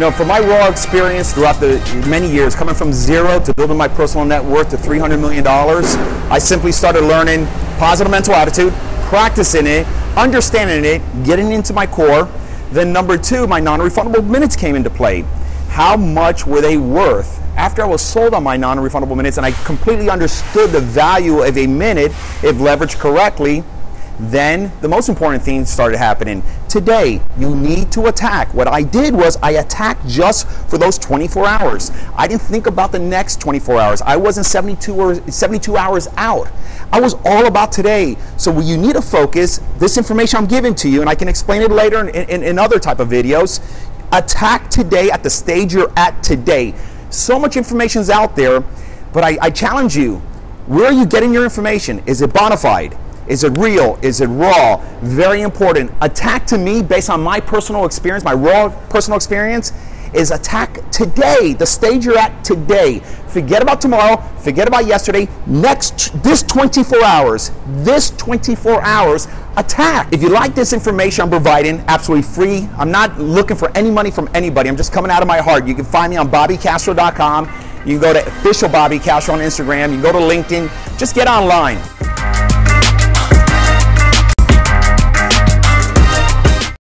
know, from my raw experience throughout the many years, coming from zero to building my personal net worth to $300 million, I simply started learning positive mental attitude, practicing it, understanding it, getting into my core. Then number two, my non-refundable minutes came into play. How much were they worth? After I was sold on my non-refundable minutes and I completely understood the value of a minute if leveraged correctly, then the most important thing started happening. Today, you need to attack. What I did was I attacked just for those 24 hours. I didn't think about the next 24 hours. I wasn't 72 or 72 hours out. I was all about today. So you need to focus. This information I'm giving to you, and I can explain it later in, in, in other type of videos. Attack today at the stage you're at today. So much information is out there, but I, I challenge you. Where are you getting your information? Is it bona fide? Is it real? Is it raw? Very important. Attack to me, based on my personal experience, my raw personal experience, is attack today, the stage you're at today. Forget about tomorrow, forget about yesterday. Next, this 24 hours, this 24 hours, attack. If you like this information I'm providing, absolutely free. I'm not looking for any money from anybody. I'm just coming out of my heart. You can find me on bobbycastro.com. You can go to official Bobby Castro on Instagram. You can go to LinkedIn. Just get online.